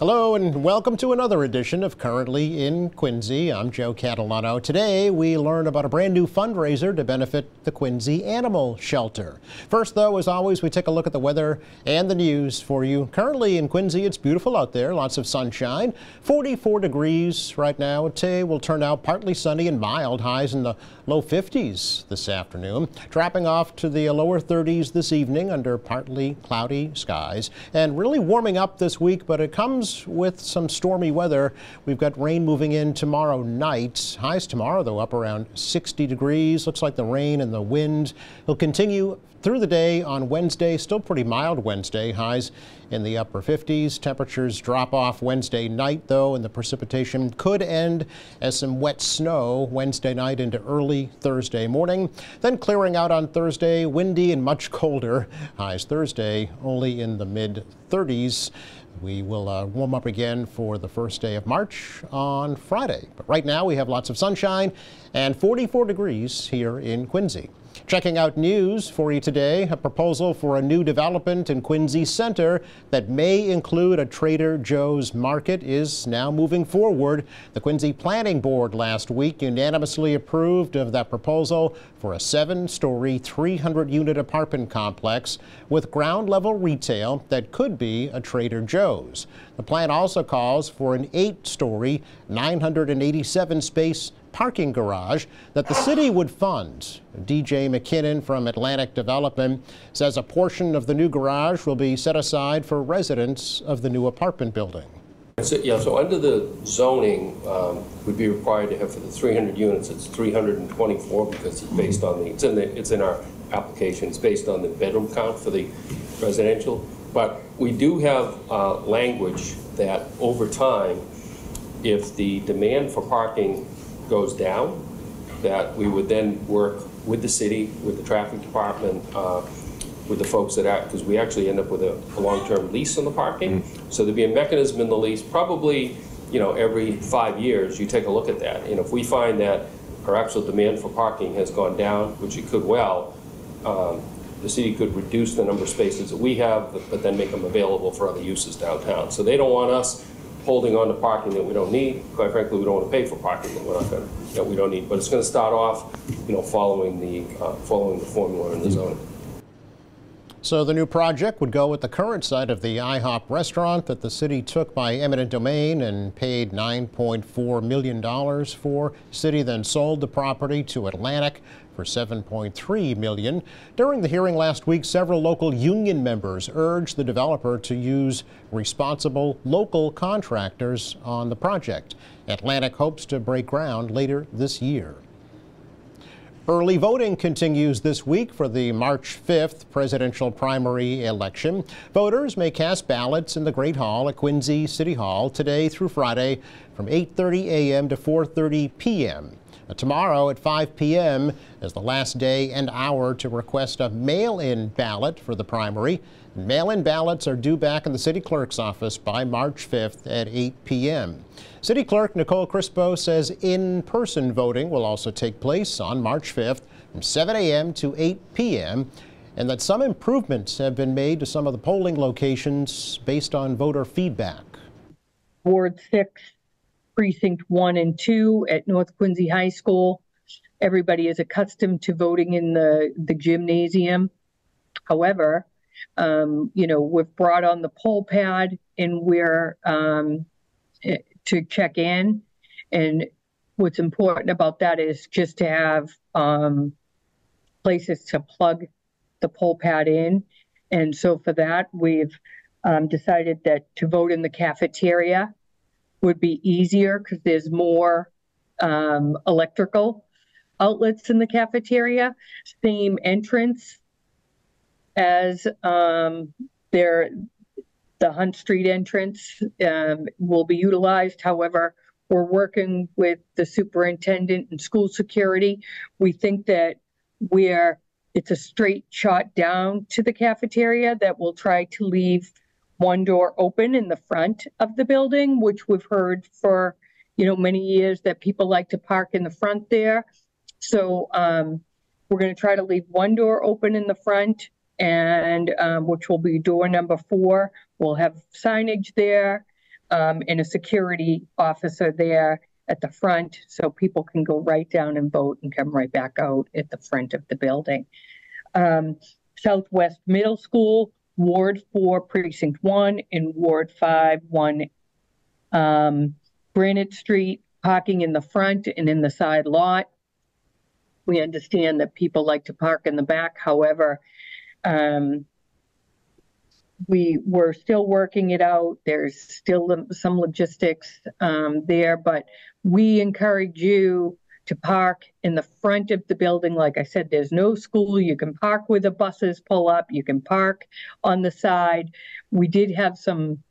Hello and welcome to another edition of Currently in Quincy. I'm Joe Catalano. Today we learn about a brand new fundraiser to benefit the Quincy Animal Shelter. First though, as always, we take a look at the weather and the news for you. Currently in Quincy, it's beautiful out there, lots of sunshine. 44 degrees right now. Today will turn out partly sunny and mild, highs in the low 50s this afternoon. Dropping off to the lower 30s this evening under partly cloudy skies and really warming up this week, but it comes with some stormy weather. We've got rain moving in tomorrow night. Highs tomorrow, though, up around 60 degrees. Looks like the rain and the wind will continue through the day on Wednesday. Still pretty mild Wednesday. Highs in the upper 50s. Temperatures drop off Wednesday night, though, and the precipitation could end as some wet snow Wednesday night into early Thursday morning. Then clearing out on Thursday, windy and much colder. Highs Thursday only in the mid 30s. We will uh, warm up again for the first day of March on Friday. But right now we have lots of sunshine and 44 degrees here in Quincy. Checking out news for you today, a proposal for a new development in Quincy Center that may include a Trader Joe's market is now moving forward. The Quincy Planning Board last week unanimously approved of that proposal for a seven-story, 300-unit apartment complex with ground-level retail that could be a Trader Joe's. The plan also calls for an eight-story, 987-space parking garage that the city would fund. DJ McKinnon from Atlantic Development says a portion of the new garage will be set aside for residents of the new apartment building. So, yeah, so under the zoning, um, would be required to have for the 300 units, it's 324 because it's based on the, it's in the, it's in our application, it's based on the bedroom count for the residential. But we do have uh, language that over time, if the demand for parking goes down, that we would then work with the city, with the traffic department, uh, with the folks that act, because we actually end up with a, a long-term lease on the parking. Mm-hmm. So there'd be a mechanism in the lease, probably, you know, every five years, you take a look at that. And if we find that our actual demand for parking has gone down, which it could well, um, the city could reduce the number of spaces that we have, but, but then make them available for other uses downtown. So they don't want us holding on to parking that we don't need. Quite frankly, we don't want to pay for parking that we're not going to, that we don't need. But it's going to start off, you know, following the uh, following the formula in the zoning. So the new project would go with the current site of the IHOP restaurant that the city took by eminent domain and paid $9.4 million for. City then sold the property to Atlantic for 7.3 million. During the hearing last week, several local union members urged the developer to use responsible local contractors on the project. Atlantic hopes to break ground later this year. Early voting continues this week for the March 5th presidential primary election. Voters may cast ballots in the Great Hall at Quincy City Hall today through Friday from 8:30 a.m. to 4:30 p.m. Uh, tomorrow at 5 p.m. is the last day and hour to request a mail-in ballot for the primary. Mail-in ballots are due back in the city clerk's office by March 5th at 8 p.m. City Clerk Nicole Crispo says in-person voting will also take place on March 5th from 7 a.m. to 8 p.m. and that some improvements have been made to some of the polling locations based on voter feedback. Ward 6, Precinct 1 and 2 at North Quincy High School. Everybody is accustomed to voting in the, the gymnasium. However, um, you know, we've brought on the poll pad and we're um, eh, to check in. And what's important about that is just to have um, places to plug the poll pad in. And so for that, we've um, decided that to vote in the cafeteria would be easier because there's more um, electrical outlets in the cafeteria. Same entrance as um, their the Hunt Street entrance um, will be utilized. However, we're working with the superintendent and school security. We think that we're it's a straight shot down to the cafeteria that we'll try to leave one door open in the front of the building, which we've heard for you know many years that people like to park in the front there. So um, we're going to try to leave one door open in the front and um, which will be door number four. We'll have signage there. um, and a security officer there at the front so people can go right down and vote and come right back out at the front of the building. Um, Southwest Middle School, Ward 4, Precinct 1, and Ward 5, 1 um, Granite Street, parking in the front and in the side lot. We understand that people like to park in the back. However, um, we were still working it out. There's still some logistics um, there, but we encourage you to park in the front of the building. Like I said, there's no school. You can park where the buses pull up. You can park on the side. We did have some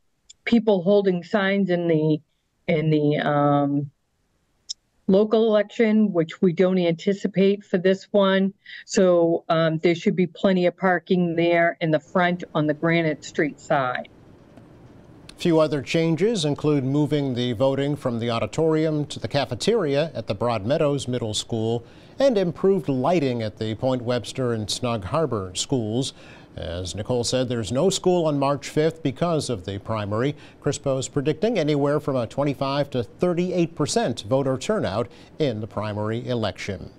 people holding signs in the in the um, local election, which we don't anticipate for this one. So um, there should be plenty of parking there in the front on the Granite Street side. Few other changes include moving the voting from the auditorium to the cafeteria at the Broad Meadows Middle School and improved lighting at the Point Webster and Snug Harbor schools. As Nicole said, there's no school on March 5th because of the primary. Crispo is predicting anywhere from a 25 to 38 percent voter turnout in the primary election.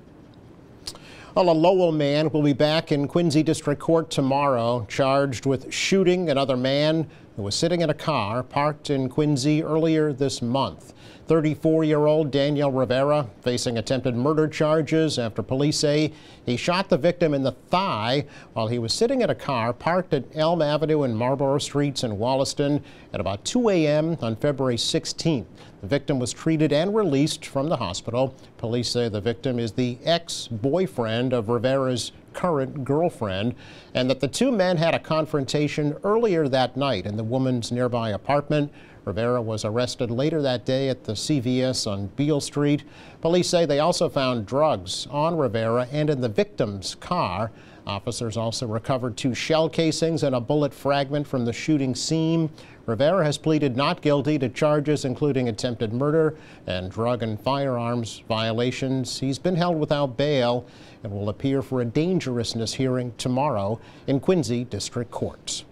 Well, a Lowell man will be back in Quincy District Court tomorrow, charged with shooting another man who was sitting in a car parked in Quincy earlier this month. 34 year old Daniel Rivera facing attempted murder charges after police say he shot the victim in the thigh while he was sitting in a car parked at Elm Avenue and Marlborough Streets in Wollaston at about 2 a.m. on February 16th. The victim was treated and released from the hospital. Police say the victim is the ex boyfriend of Rivera's current girlfriend and that the two men had a confrontation earlier that night in the woman's nearby apartment. Rivera was arrested later that day at the CVS on Beale Street. Police say they also found drugs on Rivera and in the victim's car. Officers also recovered two shell casings and a bullet fragment from the shooting scene. Rivera has pleaded not guilty to charges including attempted murder and drug and firearms violations. He's been held without bail and will appear for a dangerousness hearing tomorrow in Quincy District Court.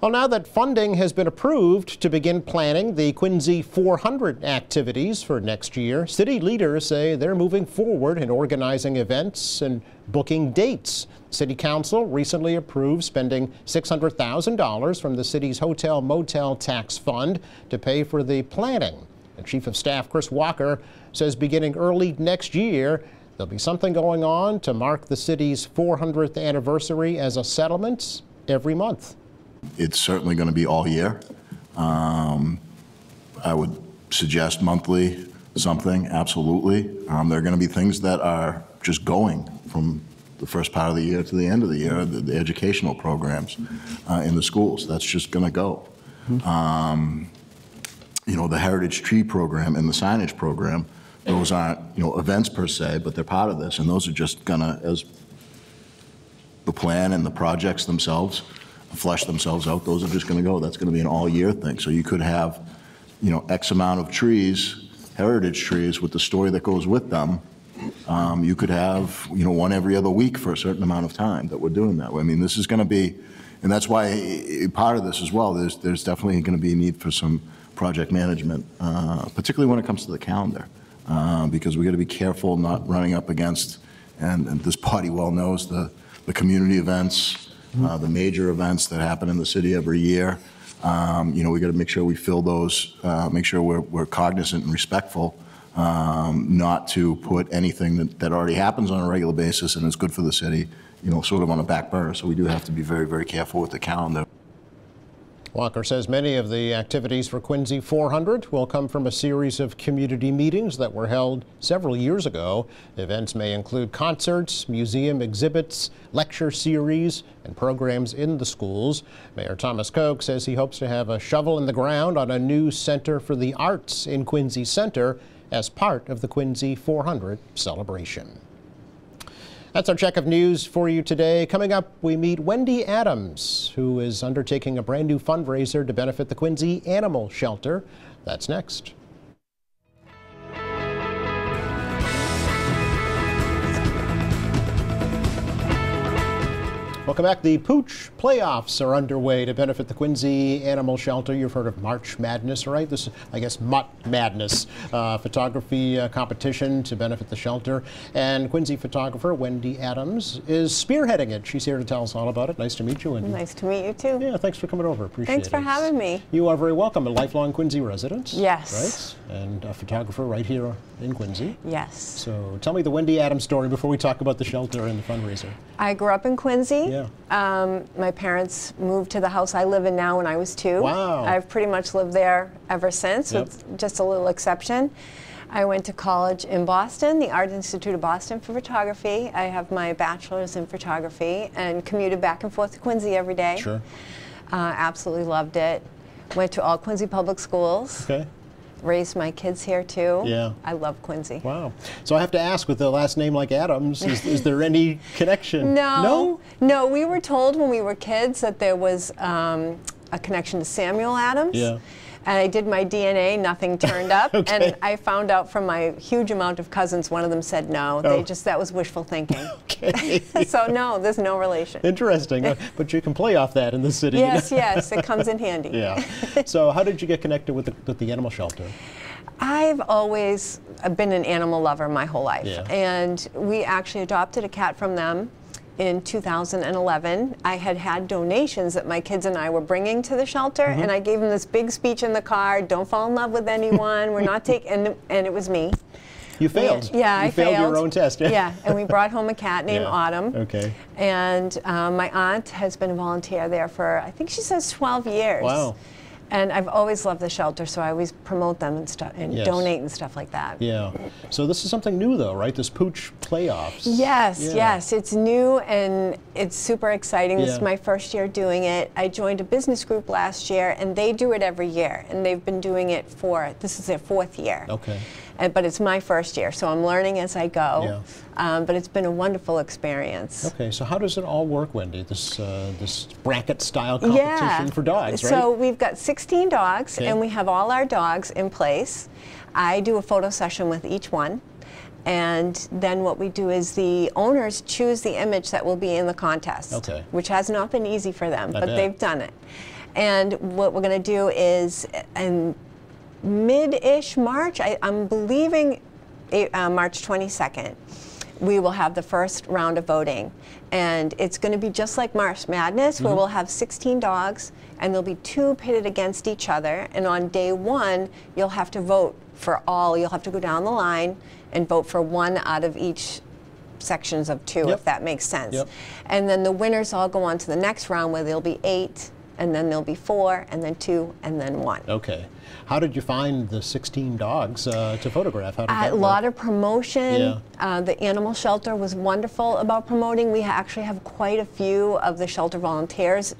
Well, now that funding has been approved to begin planning the Quincy 400 activities for next year, city leaders say they're moving forward in organizing events and booking dates. City Council recently approved spending $600,000 from the city's hotel motel tax fund to pay for the planning. And Chief of Staff Chris Walker says beginning early next year, there'll be something going on to mark the city's 400th anniversary as a settlement every month. It's certainly going to be all year. Um, I would suggest monthly something, absolutely. Um, there are going to be things that are just going from the first part of the year to the end of the year, the, the educational programs uh, in the schools. That's just going to go. Um, you know, the Heritage Tree Program and the signage program, those aren't, you know, events per se, but they're part of this, and those are just going to, as the plan and the projects themselves flesh themselves out, those are just going to go. That's going to be an all-year thing. So you could have, you know, X amount of trees, heritage trees, with the story that goes with them. Um, you could have, you know, one every other week for a certain amount of time that we're doing that. I mean, this is going to be, and that's why eh, part of this as well. There's there's definitely going to be a need for some project management, uh, particularly when it comes to the calendar, uh, because we got to be careful not running up against, and, and this body well knows the the community events uh, the major events that happen in the city every year. Um, you know, we got to make sure we fill those, uh, make sure we're, we're cognizant and respectful, um, not to put anything that, that already happens on a regular basis and is good for the city, you know, sort of on a back burner. So we do have to be very, very careful with the calendar. Walker says many of the activities for Quincy 400 will come from a series of community meetings that were held several years ago. Events may include concerts, museum exhibits, lecture series, and programs in the schools. Mayor Thomas Koch says he hopes to have a shovel in the ground on a new Center for the Arts in Quincy Center as part of the Quincy 400 celebration. That's our check of news for you today. Coming up, we meet Wendy Adams, who is undertaking a brand new fundraiser to benefit the Quincy Animal Shelter. That's next. Welcome back. The Pooch playoffs are underway to benefit the Quincy Animal Shelter. You've heard of March Madness, right? This, is, I guess, Mutt Madness uh, photography uh, competition to benefit the shelter. And Quincy photographer Wendy Adams is spearheading it. She's here to tell us all about it. Nice to meet you, Wendy. Nice to meet you too. Yeah, thanks for coming over. Appreciate Thanks it. Thanks for having me. You are very welcome. A lifelong Quincy resident. Yes. Right? And a photographer right here in Quincy. Yes. So tell me the Wendy Adams story before we talk about the shelter and the fundraiser. I grew up in Quincy. Yeah. Um, my parents moved to the house I live in now when I was two. Wow. I've pretty much lived there ever since, Yep. with just a little exception. I went to college in Boston, the Art Institute of Boston for photography. I have my bachelor's in photography and commuted back and forth to Quincy every day. Sure. Uh, absolutely loved it. Went to all Quincy public schools. Okay. Raised my kids here too. Yeah. I love Quincy. Wow. So I have to ask, with the last name like Adams, is, is there any connection? No, No? no. We were told when we were kids that there was um, a connection to Samuel Adams. Yeah. And I did my DNA, nothing turned up. Okay. And I found out from my huge amount of cousins, one of them said no. Oh. They just, that was wishful thinking. Okay. so, no, there's no relation. Interesting. Uh, but you can play off that in the city. yes, yes, it comes in handy. yeah. So how did you get connected with the, with the animal shelter? I've always been an animal lover my whole life. Yeah. And we actually adopted a cat from them in 2011. I had had donations that my kids and I were bringing to the shelter, Mm-hmm. and I gave them this big speech in the car don't fall in love with anyone, we're not taking, and, and it was me. You failed. Yeah, you I failed failed. your own test. Yeah, and we brought home a cat named Yeah. Autumn. Okay. And um, my aunt has been a volunteer there for, I think she says 12 years. Wow. And I've always loved the shelter, so I always promote them and stuff and Yes. donate and stuff like that. Yeah. So this is something new, though, right? This pooch playoffs. Yes, Yeah. yes, it's new and it's super exciting. This is my first year doing it. I joined a business group last year, and they do it every year, and they've been doing it for this is their fourth year. Okay. And, but it's my first year, so I'm learning as I go. Yeah. Um, but it's been a wonderful experience. Okay. So how does it all work, Wendy? This uh, this bracket style competition for dogs, right? So we've got 16 dogs, Okay. and we have all our dogs in place. I do a photo session with each one. And then what we do is the owners choose the image that will be in the contest, Okay. which has not been easy for them, I but bet. they've done it. And what we're going to do is, in mid-ish March, I, I'm believing eh, uh, March 22nd, we will have the first round of voting. And it's going to be just like March Madness, where we'll have 16 dogs, and there'll be two pitted against each other. And on day one, you'll have to vote for all. You'll have to go down the line and vote for one out of each sections of two, Yep. if that makes sense. Yep. And then the winners all go on to the next round, where there'll be eight, and then there'll be four, and then two, and then one. Okay. How did you find the 16 dogs uh, to photograph? How did A lot of promotion. Yeah. Uh, the animal shelter was wonderful about promoting. We actually have quite a few of the shelter volunteers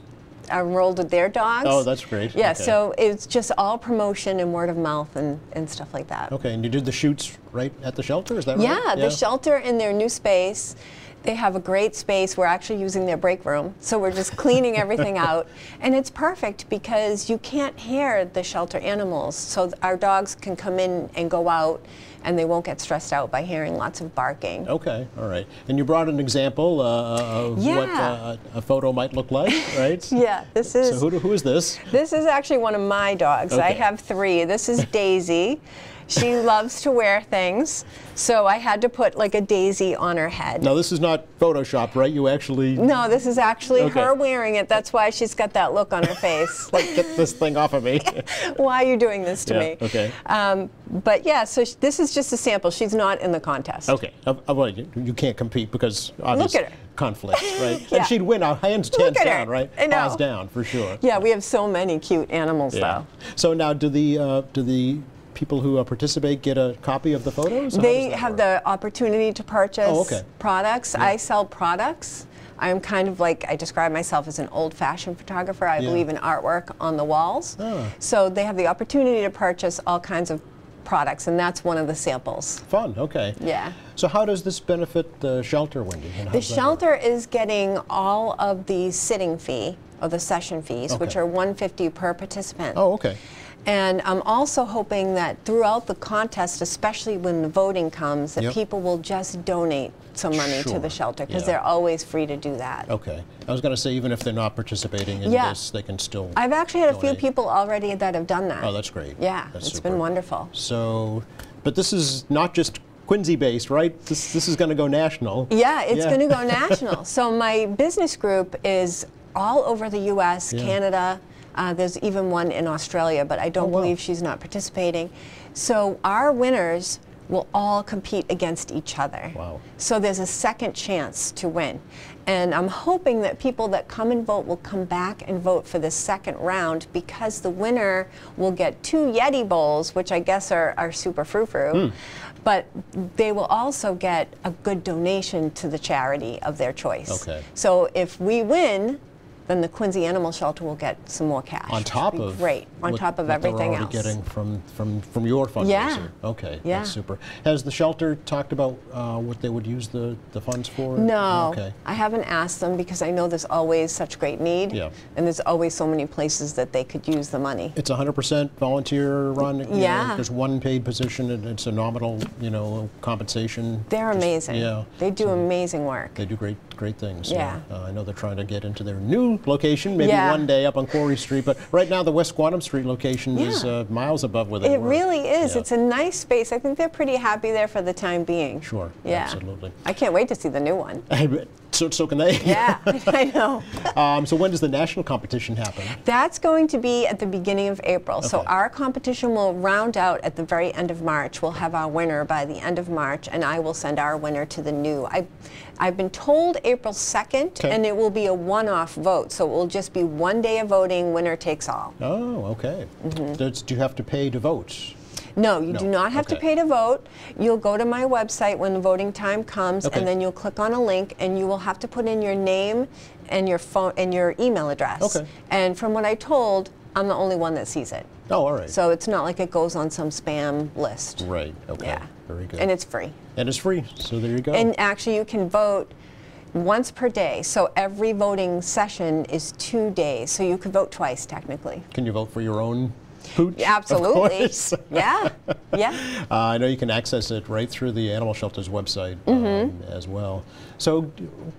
enrolled with their dogs. Oh, that's great. Yeah, Okay. so it's just all promotion and word of mouth and, and stuff like that. Okay, and you did the shoots right at the shelter, is that Yeah, right? Yeah, the shelter in their new space. They have a great space. We're actually using their break room. So we're just cleaning everything out. And it's perfect because you can't hear the shelter animals. So our dogs can come in and go out and they won't get stressed out by hearing lots of barking. Okay, all right. And you brought an example uh, of what uh, a photo might look like, right? Yeah, this is So who, who is this? this is actually one of my dogs. I have three. This is Daisy. She loves to wear things, so I had to put like a daisy on her head. Now this is not Photoshop, right? You actually No, this is actually Okay. her wearing it. That's why she's got that look on her face. like get this thing off of me. why are you doing this to Yeah, me? okay. Um, but yeah, so sh- this is just a sample. She's not in the contest. okay, uh, uh, well, you, you can't compete because obvious at her. conflicts, right? Yeah. And she'd win out hands hands at her. down, right? Paws down for sure. Yeah, we have so many cute animals Yeah. though. So now, do the uh, do the people who uh, participate get a copy of the photos? They have work? the opportunity to purchase Oh, okay. products. I sell products. I'm kind of like, I describe myself as an old fashioned photographer. I Yeah. believe in artwork on the walls. Ah. So they have the opportunity to purchase all kinds of products, and that's one of the samples. Fun. Okay. Yeah. So how does this benefit the shelter, Wendy? The that work? shelter is getting all of the sitting fee or the session fees, which are 150 per participant. Oh, okay. And I'm also hoping that throughout the contest, especially when the voting comes, that Yep. people will just donate some money to the shelter because yeah. they're always free to do that. Okay. I was going to say, even if they're not participating in Yeah. this, they can still. I've actually had a few people already that have done that. Oh, that's great. Yeah, That's it's super. been wonderful. So, but this is not just Quincy based, right? This, this is going to go national. Yeah, it's Yeah. going to go national. So my business group is all over the U.S., Yeah. Canada. Uh, there's even one in Australia, but I don't Oh, wow. believe she's not participating. So our winners will all compete against each other. Wow. So there's a second chance to win. And I'm hoping that people that come and vote will come back and vote for the second round because the winner will get two Yeti bowls, which I guess are, are super frou frou. But they will also get a good donation to the charity of their choice. Okay. So if we win, then the Quincy Animal Shelter will get some more cash. On top of great, on what- top of everything else. getting from from from your fundraiser. Yeah. Okay. Yeah. That's super. Has the shelter talked about uh, what they would use the the funds for? No, Okay. I haven't asked them because I know there's always such great need. Yeah. And there's always so many places that they could use the money. It's 100% volunteer run. you know, Yeah. there's one paid position and it's a nominal, you know, compensation. They're Just- amazing. Yeah. They do amazing work. They do great, great things. Yeah. Uh, I know they're trying to get into their new location, maybe Yeah. one day up on Quarry Street. But right now, the West Squantum Street location is uh, miles above where they It were. really is. Yeah. It's a nice space. I think they're pretty happy there for the time being. Sure, Yeah. absolutely. I can't wait to see the new one. so, so can they. Yeah, I know. um, so when does the national competition happen? That's going to be at the beginning of April. So our competition will round out at the very end of March. We'll have our winner by the end of March, and I will send our winner to the new. I, I've been told April 2nd, Okay. and it will be a one-off vote. So it will just be one day of voting, winner takes all. Oh, okay. Mm-hmm. Do you have to pay to vote? No, you No, do not have to pay to vote. You'll go to my website when the voting time comes, Okay. and then you'll click on a link, and you will have to put in your name and your phone and your email address. Okay. And from what I told, I'm the only one that sees it. Oh, all right. So it's not like it goes on some spam list. right. Okay. Yeah. Very good. And it's free. And it's free. So there you go. And actually, you can vote once per day. So every voting session is two days. So you could vote twice, technically. can you vote for your own pooch? Absolutely. yeah. Yeah. Uh, I know you can access it right through the animal shelter's website Mm-hmm. um, as well. So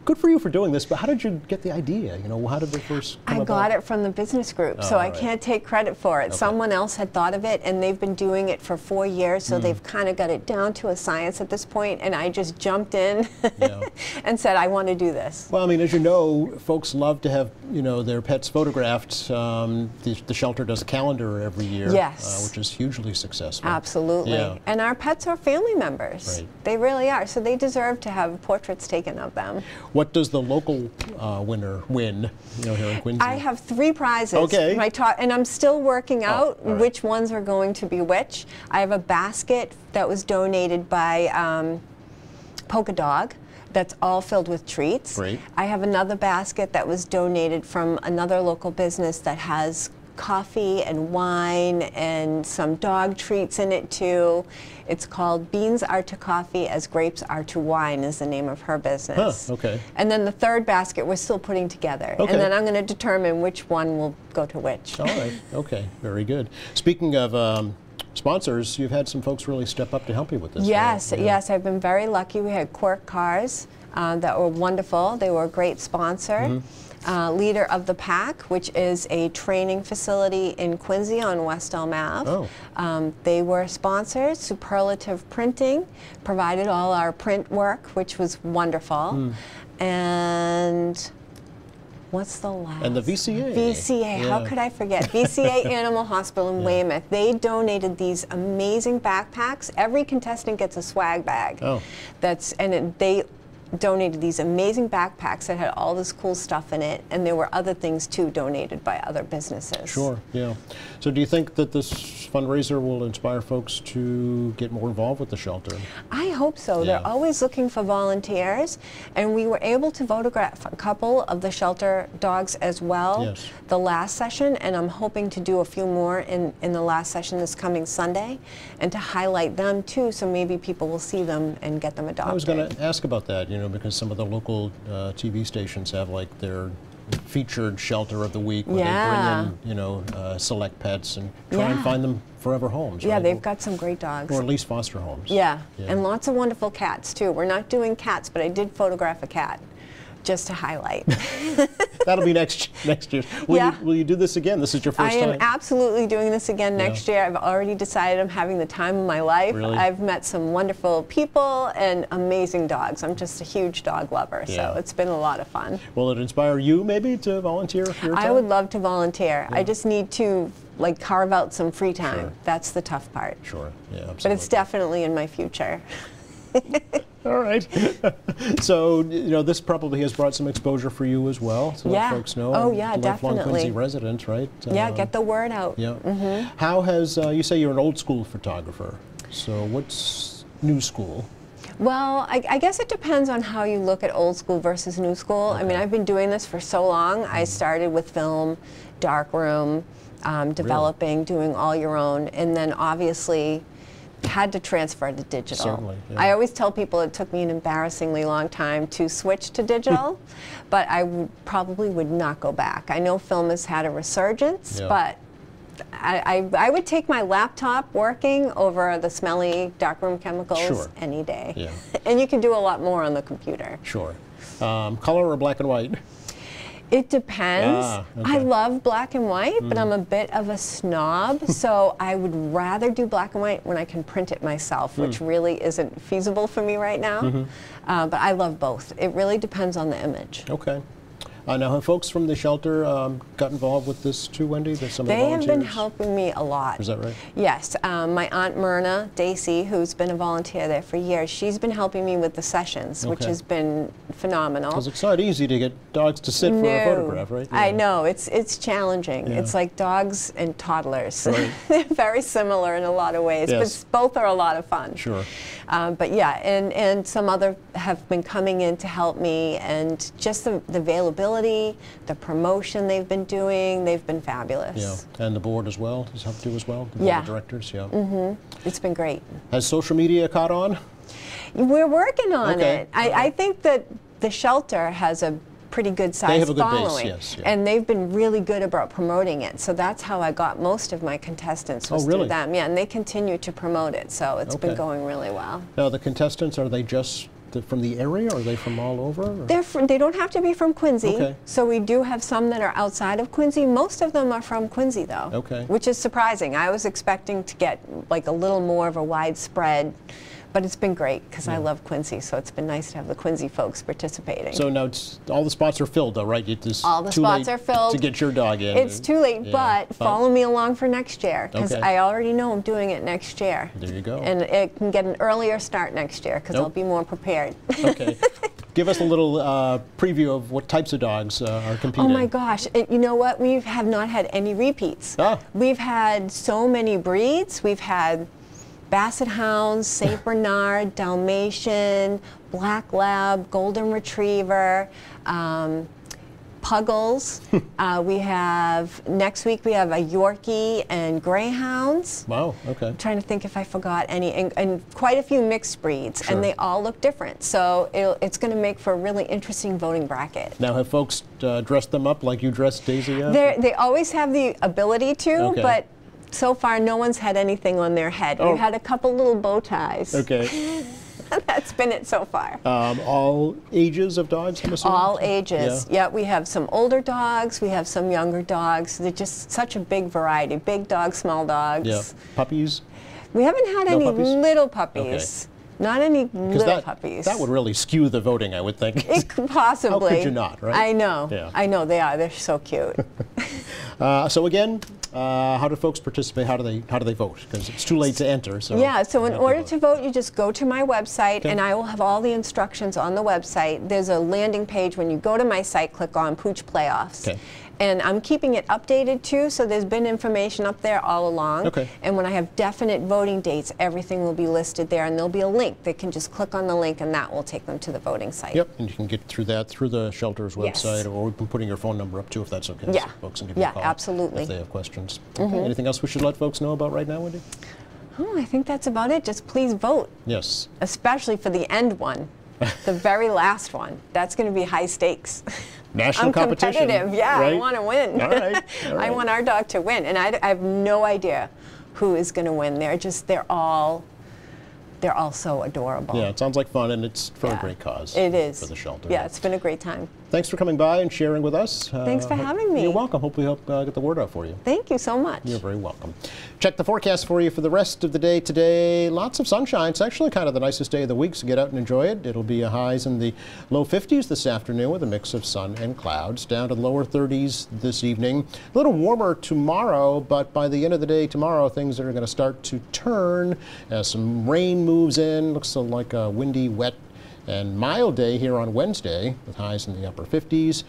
good for you for doing this. But how did you get the idea? You know, how did it first come I got it from the business group, so Oh, I all right. can't take credit for it. Someone else had thought of it, and they've been doing it for four years, so they've kind of got it down to a science at this point, and I just jumped in Yeah. and said, I want to do this. Well, I mean, as you know, folks love to have you know their pets photographed. Um, the, the shelter does a calendar every year, Yes. uh, which is hugely successful. Absolutely. Yeah. And our pets are family members. Right. They really are, so they deserve to have portraits taken of them. What does the local uh, winner win? You know, here in Quincy. I have three prizes. Okay. My and I'm still working out all right. which ones are going to be which. I have a basket that was donated by um, Polka Dog. That's all filled with treats. Great. I have another basket that was donated from another local business that has coffee and wine and some dog treats in it too. It's called Beans Are to Coffee as Grapes Are to Wine is the name of her business. Huh, okay. And then the third basket we're still putting together. Okay. And then I'm going to determine which one will go to which. All right. Okay. Very good. Speaking of um, sponsors, you've had some folks really step up to help you with this. right? Yes, Yeah. yes, I've been very lucky. We had Quirk Cars uh, that were wonderful. They were a great sponsor. Mm-hmm. Uh, Leader of the Pack, which is a training facility in Quincy on West Elm Ave. Oh. Um, they were sponsors. Superlative Printing provided all our print work, which was wonderful. Hmm. And what's the last? And the VCA. VCA. How could I forget? VCA Animal Hospital in Weymouth. They donated these amazing backpacks. Every contestant gets a swag bag. Oh. That's and it, they donated these amazing backpacks that had all this cool stuff in it, and there were other things too donated by other businesses. Sure. Yeah. So, do you think that this fundraiser will inspire folks to get more involved with the shelter? I hope so. Yeah. They're always looking for volunteers, and we were able to photograph a couple of the shelter dogs as well Yes. the last session, and I'm hoping to do a few more in, in the last session this coming Sunday, and to highlight them too, so maybe people will see them and get them adopted. I was going to ask about that. You know, because some of the local uh, TV stations have like their featured shelter of the week where Yeah. they bring in, you know, uh, select pets and try and find them forever homes. Yeah, right? they've got some great dogs. Or at least foster homes. Yeah, Yeah. and lots of wonderful cats too. We're not doing cats, but I did photograph a cat just to highlight. That'll be next next year. Will, Yeah. you, will you do this again? This is your first I first am time? absolutely doing this again next year. I've already decided I'm having the time of my life. Really? I've met some wonderful people and amazing dogs. I'm just a huge dog lover, Yeah. so it's been a lot of fun. Will it inspire you maybe to volunteer your I would love to volunteer. I just need to like carve out some free time. Sure. That's the tough part. Sure. Yeah, absolutely. But it's definitely in my future. All right. so, you know, this probably has brought some exposure for you as well to Yeah. let folks know. Oh, yeah, lifelong definitely. Quincy resident, right? yeah, Um, get the word out. Yeah. Mm-hmm. How has, uh, you say you're an old school photographer. So, what's new school? Well, I, I guess it depends on how you look at old school versus new school. I mean, I've been doing this for so long. I started with film, darkroom, um, developing, doing all your own, and then obviously had to transfer to digital. Certainly, yeah. I always tell people it took me an embarrassingly long time to switch to digital, but I probably would not go back. I know film has had a resurgence, Yeah. but I, I, I would take my laptop working over the smelly darkroom chemicals Sure. any day. Yeah. and you can do a lot more on the computer. Sure. Um, color or black and white? It depends. Ah, I okay. Hmm. love black and white, but I'm a bit of a snob, so I would rather do black and white when I can print it myself, Hmm. which really isn't feasible for me right now. Mm-hmm. Uh, but I love both. It really depends on the image. Okay. Uh, now, have folks from the shelter um, got involved with this too, Wendy? That some of the They have been helping me a lot. Is that right? Yes, um, my aunt Myrna Dacey, who's been a volunteer there for years, she's been helping me with the sessions, which has been phenomenal. Because it's not easy to get dogs to sit for a photograph, right? I know it's it's challenging. Yeah. It's like dogs and toddlers. Right. They're very similar in a lot of ways, Yes. but both are a lot of fun. Sure. Um, but yeah, and, and some other have been coming in to help me, and just the, the availability, the promotion they've been doing, they've been fabulous. Yeah. And the board as well has helped you as well? The board Yeah. of directors, yeah. Mm-hmm, it's been great. Has social media caught on? We're working on Okay, it. I, I think that the shelter has a pretty good size They have a good base, following, yes, yeah. and they've been really good about promoting it. So that's how I got most of my contestants oh, was Oh, really? through them. Yeah, and they continue to promote it. So it's been going really well. Now, the contestants, are they just the, from the area? Or are they from all over? or- They're fr- they don't have to be from Quincy. Okay. So we do have some that are outside of Quincy. Most of them are from Quincy, though. Okay. Which is surprising. I was expecting to get like a little more of a widespread, but it's been great because I love Quincy. So it's been nice to have the Quincy folks participating. So now it's, all the spots are filled, though, right? It is All the spots are filled. To get your dog in. It's too late, Yeah. but Oh, follow me along for next year because Okay. I already know I'm doing it next year. There you go. And it can get an earlier start next year because I'll be more prepared. Okay. Give us a little uh, preview of what types of dogs uh, are competing. Oh my gosh! It, you know what? We have not had any repeats. Ah. We've had so many breeds. We've had Basset Hounds, Saint Bernard, Dalmatian, Black Lab, Golden Retriever. Um, Puggles. uh, we have next week. We have a Yorkie and Greyhounds. Wow, okay. trying to think if I forgot any, and, and quite a few mixed breeds, Sure. and they all look different. So it'll, it's going to make for a really interesting voting bracket. Now, have folks uh, dressed them up like you dressed Daisy up? They're, they always have the ability to, Okay. but so far no one's had anything on their head. Oh. We've had a couple little bow ties. Okay. That's been it so far. Um, all ages of dogs, I'm assuming? All ages. Yeah. Yeah. we have some older dogs, we have some younger dogs. They're just such a big variety. Big dogs, small dogs. Yeah. Puppies? We haven't had No any puppies? little puppies. Okay. Not any little that, puppies. that would really skew the voting, I would think. It possibly. How could possibly. you not, right? I know. Yeah. I know they are. They're so cute. Uh, so again, uh, how do folks participate? How do they how do they vote? Because it's too late to enter. So yeah. So in order vote. to vote, you just go to my website, Okay. and I will have all the instructions on the website. There's a landing page when you go to my site. Click on Pooch Playoffs. Okay. And I'm keeping it updated too, so there's been information up there all along. Okay. And when I have definite voting dates, everything will be listed there, and there'll be a link. They can just click on the link, and that will take them to the voting site. Yep, and you can get through that through the shelter's Yes. website, or we've been putting your phone number up too, if that's okay. Yeah. So folks can give you Yeah, a call absolutely. if they have questions. Mm-hmm. Okay. Anything else we should let folks know about right now, Wendy? Oh, I think that's about it. Just please vote. Yes. especially for the end one, the very last one. That's going to be high stakes. National I'm competition, competitive. Yeah, I want to win. All right, all I want our dog to win, and I, I have no idea who is going to win. They're just they're all they're all so adorable. Yeah, it sounds like fun, and it's for a great cause. It is for the shelter. Yeah, it's been a great time. Thanks for coming by and sharing with us. Uh, Thanks for having me. You're welcome. Hope we help uh, get the word out for you. Thank you so much. You're very welcome. Check the forecast for you for the rest of the day today. Lots of sunshine. It's actually kind of the nicest day of the week, so get out and enjoy it. It'll be a highs in the low 50s this afternoon with a mix of sun and clouds, down to the lower 30s this evening. A little warmer tomorrow, but by the end of the day tomorrow, things are going to start to turn as some rain moves in. Looks like a windy, wet, and mild day here on Wednesday with highs in the upper 50s.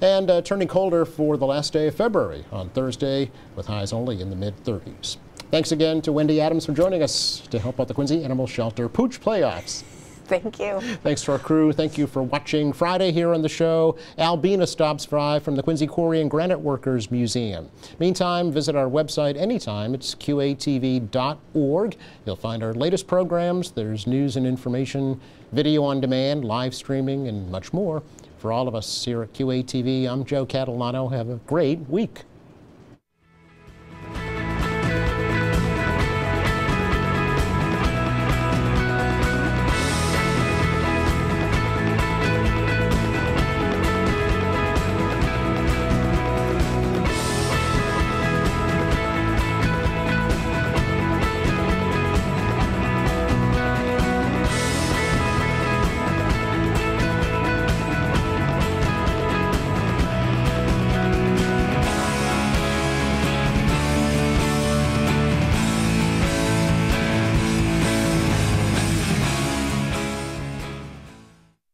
And uh, turning colder for the last day of February on Thursday with highs only in the mid 30s. Thanks again to Wendy Adams for joining us to help out the Quincy Animal Shelter Pooch Playoffs. Thank you. Thanks to our crew. Thank you for watching Friday here on the show. Albina stops by from the Quincy Quarry and Granite Workers Museum. Meantime, visit our website anytime. It's qatv.org. You'll find our latest programs. There's news and information, video on demand, live streaming, and much more. For all of us here at QATV, I'm Joe Catalano. Have a great week.